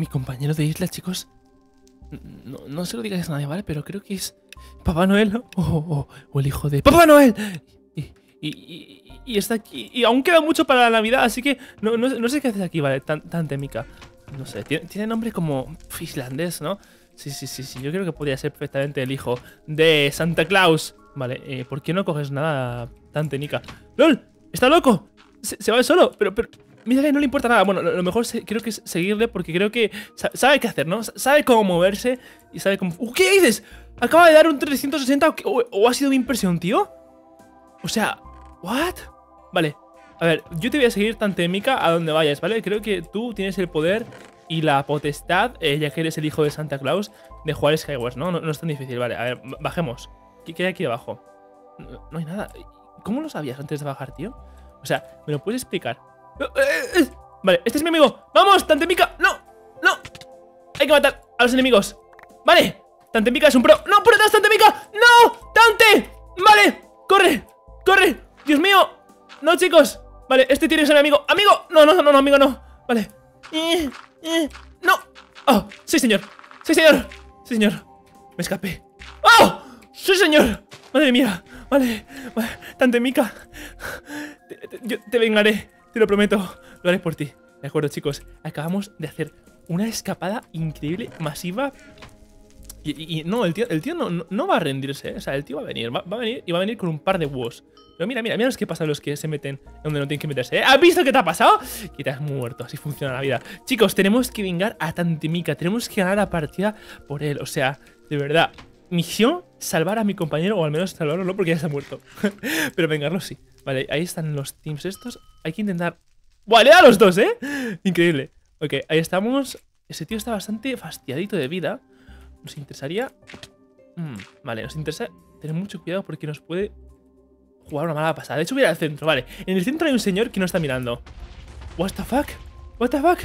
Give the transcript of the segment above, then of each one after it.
Mi compañero de isla, chicos. No, no se lo digáis a nadie, ¿vale? Pero creo que es Papá Noel o, o- o el hijo de Papá Noel. Y, y- y- y está aquí. Y aún queda mucho para la Navidad, así que no, no- no sé qué haces aquí, ¿vale? Tan, tan témica. No sé, tiene, tiene nombre como islandés, ¿no? Sí, sí, sí, sí. Yo creo que podría ser perfectamente el hijo de Santa Claus. Vale, eh, ¿por qué no coges nada tan técnica? ¡Lol! ¡Está loco! Se, se va solo, pero, pero. Mírale, no le importa nada. Bueno, lo, mejor creo que es seguirle porque creo que sa- sabe qué hacer, ¿no? Sa- Sabe cómo moverse y sabe cómo. ¡Uh, ¿Qué dices? ¿Acaba de dar un 360 o, o, ha sido mi impresión, tío? O sea, ¿what? Vale, a ver, yo te voy a seguir tan témica a donde vayas, ¿vale? Creo que tú tienes el poder y la potestad, eh, ya que eres el hijo de Santa Claus, de jugar Skywars, ¿no? ¿no? es tan difícil, vale. A ver, bajemos. ¿Qué, qué hay aquí abajo? No hay nada. ¿Cómo lo sabías antes de bajar, tío? O sea, ¿me lo puedes explicar? Eh, eh, eh. Vale, este es mi amigo. ¡Vamos, Tantemica! ¡No! ¡No! Hay que matar a los enemigos. Vale. Tantemica es un pro. ¡No, por detrás, Tantemica! ¡No! ¡Tante! Vale. ¡Corre! ¡Corre! ¡Dios mío! No, chicos. Vale, este tiene que ser amigo. ¡Amigo! No, no, no, no, amigo, no. Vale. ¡No! ¡Oh! ¡Sí, señor! ¡Sí, señor! ¡Sí, señor! Me escapé. ¡Oh! ¡Sí, señor! Madre mía. Vale. vale. Tantemica. Te, te- yo te vengaré. Te lo prometo. Lo haré por ti. De acuerdo, chicos. Acabamos de hacer una escapada increíble, masiva. Y, no, el tío, el tío no, no- va a rendirse, ¿eh? O sea, el tío va a venir, va, va a venir y va a venir con un par de huevos. Pero mira, mira, mira los que pasan los que se meten donde no tienen que meterse, ¿eh? ¿Has visto qué te ha pasado? Que te has muerto, así funciona la vida. Chicos, tenemos que vengar a Tantemica, tenemos que ganar la partida por él. O sea, de verdad, misión, salvar a mi compañero, o al menos salvarlo no, porque ya ha muerto. Pero vengarlo sí. Vale, ahí están los teams estos. Hay que intentar... ¡Buah, le da a los dos, eh! Increíble. Ok, ahí estamos. Ese tío está bastante fastidiadito de vida. Nos interesaría... Mm, vale, nos interesa tener mucho cuidado porque nos puede jugar una mala pasada. De hecho, voy al centro, vale. En el centro hay un señor que no está mirando. What the fuck? What the fuck?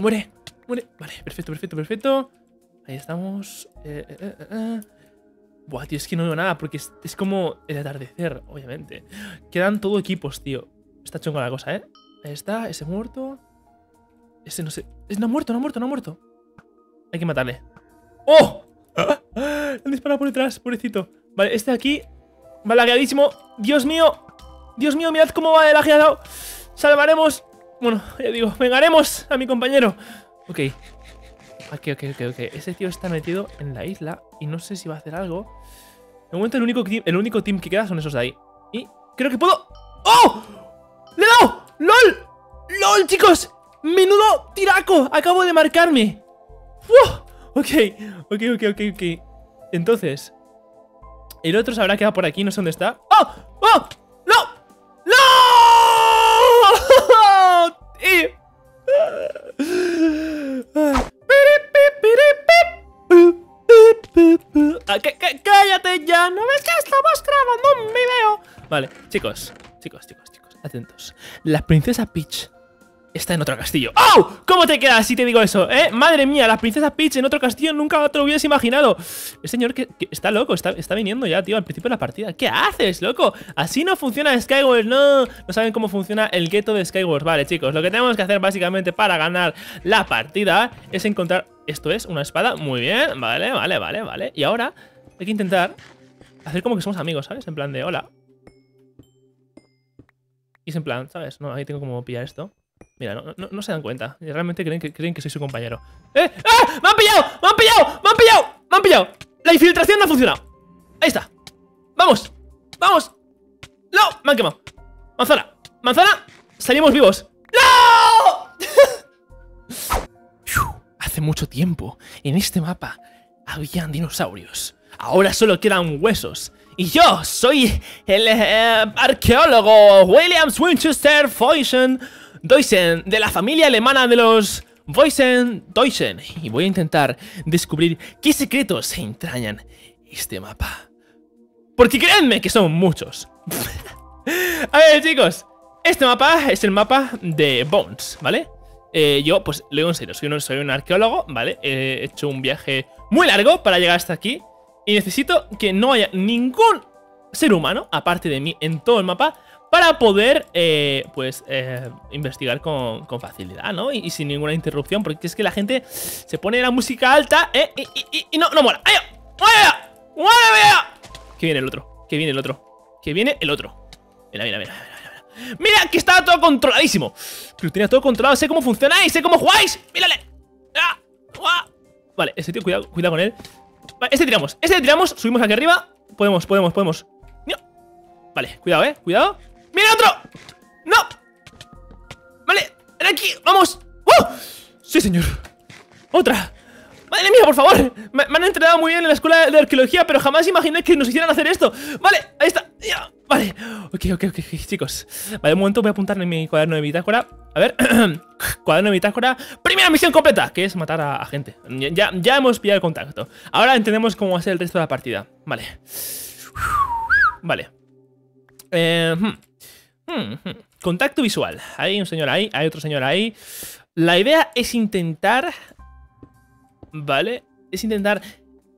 Muere, muere. Vale, perfecto, perfecto, perfecto. Ahí estamos. Eh, eh, eh, eh. Buah, tío, es que no veo nada porque es, como el atardecer, obviamente. Quedan todo equipos, tío. Está chunga la cosa, ¿eh? Ahí está, ese muerto. Ese no sé. Es, no ha muerto, no ha muerto, no ha muerto. Hay que matarle. ¡Oh! Le han disparado por detrás, pobrecito. Vale, este de aquí va lagueadísimo. Dios mío. Dios mío, mirad cómo va de lagueado. Salvaremos. Bueno, ya digo, vengaremos a mi compañero. Ok. Ok, ok, ok, ok. Ese tío está metido en la isla y no sé si va a hacer algo. De momento el único, team- el único team que queda son esos de ahí. Y creo que puedo... ¡Oh! ¡Le he dado! ¡LOL! ¡LOL, chicos! ¡Menudo tiraco! Acabo de marcarme. ¡Uf! Ok, ok, ok, ok, ok. Entonces, el otro se habrá quedado por aquí, no sé dónde está. ¡Oh! ¡Oh! Vale, chicos, chicos, chicos, chicos, atentos. La princesa Peach está en otro castillo. ¡Oh! ¿Cómo te quedas si te digo eso? ¿Eh? Madre mía, la princesa Peach en otro castillo nunca te lo hubieras imaginado. El señor que, está loco, está, está viniendo ya, tío, al principio de la partida. ¿Qué haces, loco? Así no funciona Skywars, no. No saben cómo funciona el gueto de Skywars. Vale, chicos, lo que tenemos que hacer básicamente para ganar la partida es encontrar... Esto es una espada, muy bien, vale, vale, vale, vale. Y ahora hay que intentar hacer como que somos amigos, ¿sabes? En plan de, hola. Y es en plan, ¿sabes? No, ahí tengo como pillar esto. Mira, no, no- se dan cuenta. Y Realmente creen que, creen que soy su compañero. ¡Eh! ¡Ah! ¡Me han pillado! ¡Me han pillado! ¡Me han pillado! ¡Me han pillado! La infiltración no ha funcionado. Ahí está. ¡Vamos! ¡Vamos! ¡No! Me han quemado. ¡Manzana! ¡Manzana! ¡Salimos vivos! ¡No! Hace mucho tiempo, en este mapa, habían dinosaurios. Ahora solo quedan huesos. Y yo soy el eh, arqueólogo Williams Winchester Voisen Deusen, de la familia alemana de los Voisen Deusen. Y voy a intentar descubrir qué secretos se entrañan este mapa. Porque créanme que son muchos. A ver, chicos. Este mapa es el mapa de Bones, ¿vale? Eh, yo, pues, lo digo en serio, soy un, soy un arqueólogo, ¿vale? He hecho un viaje muy largo para llegar hasta aquí. Y necesito que no haya ningún ser humano, aparte de mí, en todo el mapa, para poder, eh, pues, eh, investigar con, facilidad, ¿no? Y, sin ninguna interrupción, porque es que la gente se pone la música alta, ¿eh? Y, no, no mola. ¡Ay! Que viene el otro, que viene el otro, que viene el otro. Mira, mira, mira, mira. Mira, que estaba todo controladísimo. Pero tenía todo controlado, sé cómo funcionáis, sé cómo jugáis. Mírale. ¡Ah! Vale, ese tío, cuidado, cuidado con él. Este tiramos, este tiramos, subimos aquí arriba. Podemos, podemos, podemos. Vale, cuidado, eh, cuidado. ¡Mira otro! ¡No! Vale, ven aquí, vamos. ¡Uh! Sí, señor. Otra. Madre mía, por favor. Me, han entrenado muy bien en la escuela de arqueología, pero jamás imaginé que nos hicieran hacer esto. Vale, ahí está. Vale. Ok, ok, ok, chicos. Vale, un momento voy a apuntar en mi cuaderno de bitácora. A ver. cuaderno de bitácora. Primera misión completa, que es matar a, gente. Ya, ya hemos pillado el contacto. Ahora entendemos cómo va a ser el resto de la partida. Vale. Vale. Eh, hmm. Hmm, hmm. Contacto visual. Hay un señor ahí, hay otro señor ahí. La idea es intentar ¿vale? Es intentar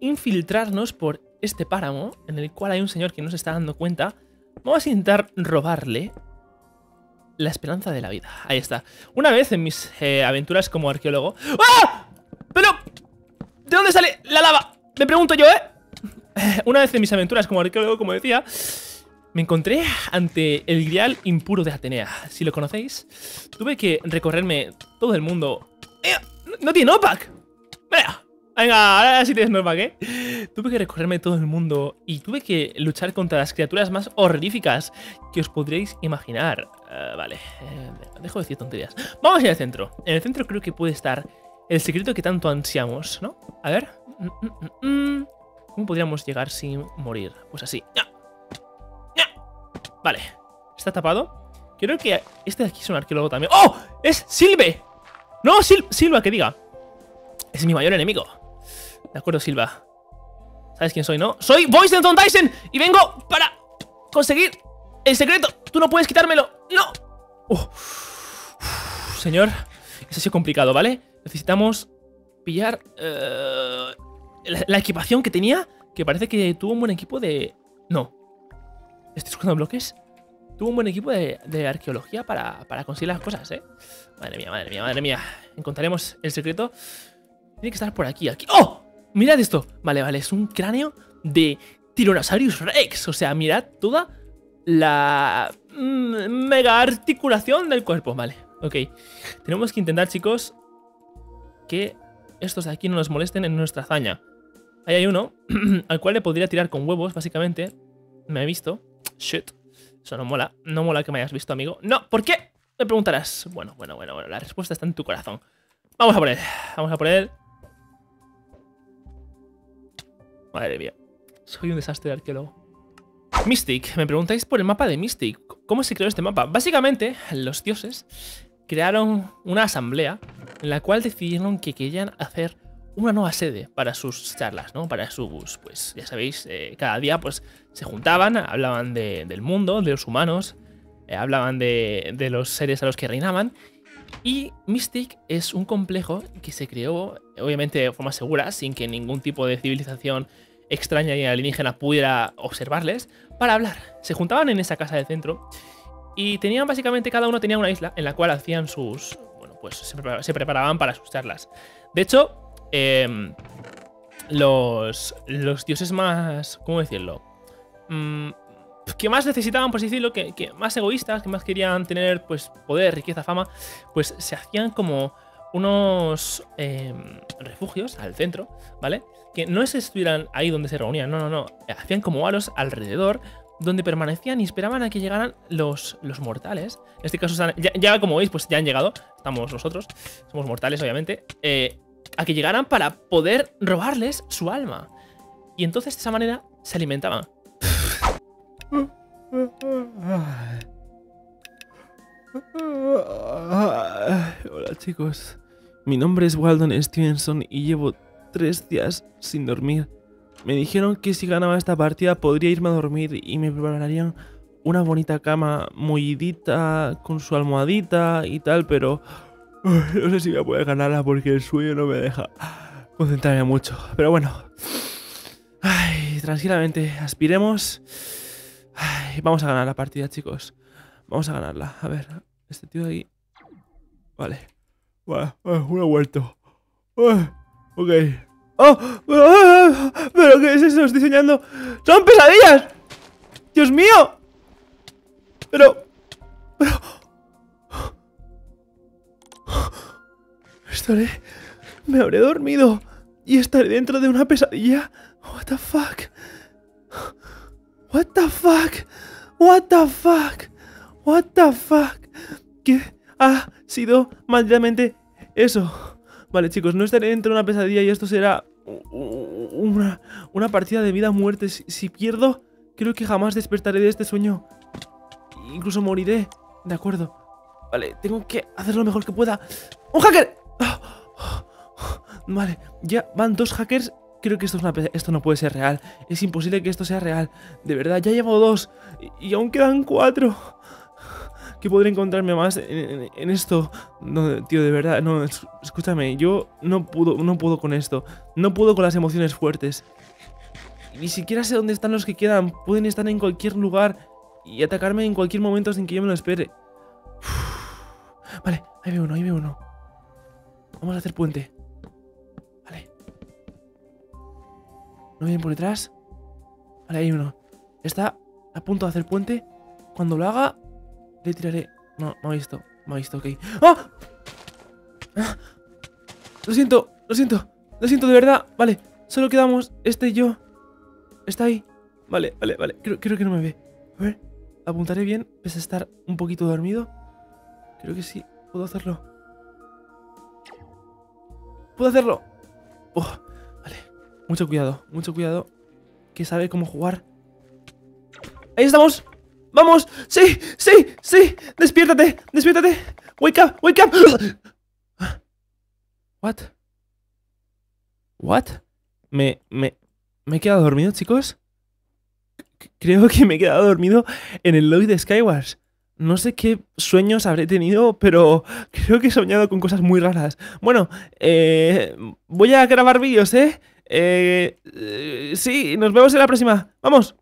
infiltrarnos por este páramo, en el cual hay un señor que no se está dando cuenta. Vamos a intentar robarle la esperanza de la vida. Ahí está. Una vez en mis eh, aventuras como arqueólogo... ¡Ah! ¡Pero! ¿De dónde sale la lava? Me pregunto yo, ¿eh? Una vez en mis aventuras como arqueólogo, como decía... Me encontré ante el grial impuro de Atenea. Si lo conocéis, tuve que recorrerme todo el mundo. ¡Eh! ¡No tiene OPAC! Venga, venga, ahora sí tienes norma, ¿qué? Tuve que recorrerme todo el mundo y tuve que luchar contra las criaturas más horroríficas que os podréis imaginar. Eh, vale, eh, dejo de decir tonterías. Vamos ir al centro. En el centro creo que puede estar el secreto que tanto ansiamos, ¿no? A ver. Mm, mm, mm, ¿Cómo podríamos llegar sin morir? Pues así. Vale. ¿Está tapado? Creo que este de aquí es un arqueólogo también. ¡Oh! ¡Es Silve! No, Silva, que diga. Es mi mayor enemigo. De acuerdo, Silva. ¿Sabes quién soy, no? ¡Soy Voice Tyson! Y vengo para conseguir el secreto. Tú no puedes quitármelo. ¡No! señor, eso ha sido complicado, ¿vale? Necesitamos pillar eh, la, equipación que tenía, que parece que tuvo un buen equipo de... No. ¿Estoy buscando bloques? Tuvo un buen equipo de, de arqueología para, para conseguir las cosas, ¿eh? Madre mía, madre mía, madre mía. Encontraremos el secreto tiene que estar por aquí, aquí. ¡Oh! Mirad esto. Vale, vale, es un cráneo de Tyrannosaurus Rex. O sea, mirad toda la mm, mega articulación del cuerpo. Vale, ok. Tenemos que intentar, chicos, que estos de aquí no nos molesten en nuestra hazaña. Ahí hay uno al cual le podría tirar con huevos, básicamente. Me he visto. Shit. Eso no mola. No mola que me hayas visto, amigo. No, ¿por qué? Me preguntarás. Bueno, bueno, bueno, bueno. La respuesta está en tu corazón. Vamos a por él. Vamos a por él. Madre mía. Soy un desastre de arqueólogo. Mystic. Me preguntáis por el mapa de Mystic. ¿Cómo se creó este mapa? Básicamente, los dioses crearon una asamblea en la cual decidieron que querían hacer una nueva sede para sus charlas, ¿no? Para sus, pues ya sabéis, eh, cada día pues se juntaban, hablaban del mundo, de los humanos, eh, hablaban de, de, los seres a los que reinaban. Y Mystic es un complejo que se creó, obviamente de forma segura, sin que ningún tipo de civilización extraña y alienígena pudiera observarles para hablar. Se juntaban en esa casa del centro y tenían básicamente, cada uno tenía una isla en la cual hacían sus... Bueno, pues se, preparaban para sus charlas. De hecho, em, los, los dioses más... ¿Cómo decirlo? Mm, que más necesitaban, por así decirlo, que, más egoístas, que más querían tener pues poder, riqueza, fama, pues se hacían como unos em, refugios al centro, ¿vale? Que no es estuvieran ahí donde se reunían, no, no, no. Hacían como aros alrededor donde permanecían y esperaban a que llegaran los, los mortales. En este caso, ya, como veis, pues ya han llegado. Estamos nosotros, somos mortales, obviamente. Eh, a que llegaran para poder robarles su alma. Y entonces de esa manera se alimentaban. Hola chicos, mi nombre es Waldon Stevenson y llevo tres días sin dormir. Me dijeron que si ganaba esta partida podría irme a dormir y me prepararían una bonita cama mollidita con su almohadita y tal, pero no sé si voy a poder ganarla porque el sueño no me deja concentrarme mucho. Pero bueno, tranquilamente, aspiremos. Vamos a ganar la partida, chicos. Vamos a ganarla. A ver, este tío de ahí. Vale. Vale, una vuelta. ok. ¡Oh! ¿Pero qué es eso? Estoy soñando. ¡Son pesadillas! ¡Dios mío! Pero... Pero... Estaré... Me habré dormido. Y estaré dentro de una pesadilla. What the fuck? What the fuck? What the fuck? What the fuck? ¿Qué ha sido malditamente eso? Vale, chicos, no estaré dentro de una pesadilla y esto será una, una partida de vida o muerte. Si, pierdo, creo que jamás despertaré de este sueño. Incluso moriré. De acuerdo. Vale, tengo que hacer lo mejor que pueda. ¡Un hacker! Vale, ya van dos hackers. Creo que esto, es una, esto no puede ser real. Es imposible que esto sea real. De verdad, ya llevo dos. Y, aún quedan cuatro que podré encontrarme más en, esto. No, tío, de verdad, no, escúchame, yo no puedo, no puedo con esto. No puedo con las emociones fuertes. Ni siquiera sé dónde están los que quedan. Pueden estar en cualquier lugar y atacarme en cualquier momento sin que yo me lo espere. Vale, ahí veo uno, ahí veo uno. Vamos a hacer puente. ¿No vienen por detrás? Vale, hay uno. Está a punto de hacer puente. Cuando lo haga, le tiraré... No, no ha visto. Me ha visto, ok. ¡Ah! ¡Ah! Lo siento, lo siento. Lo siento de verdad. Vale, solo quedamos este y yo. Está ahí. Vale, vale, vale. Creo, creo que no me ve. A ver, apuntaré bien. Pese a estar un poquito dormido. Creo que sí. Puedo hacerlo. ¡Puedo hacerlo! Oh. Mucho cuidado, mucho cuidado. Que sabe cómo jugar. ¡Ahí estamos! ¡Vamos! ¡Sí! ¡Sí! ¡Sí! ¡Despiértate! ¡Despiértate! ¡Wake up! ¡Wake up! ¿What? ¿What? ¿Me, me, me he quedado dormido, chicos? creo que me he quedado dormido en el lobby de Skywars. No sé qué sueños habré tenido, pero creo que he soñado con cosas muy raras. Bueno, eh, voy a grabar vídeos, ¿eh? ¿Eh? Eh, Sí, nos vemos en la próxima. ¡Vamos!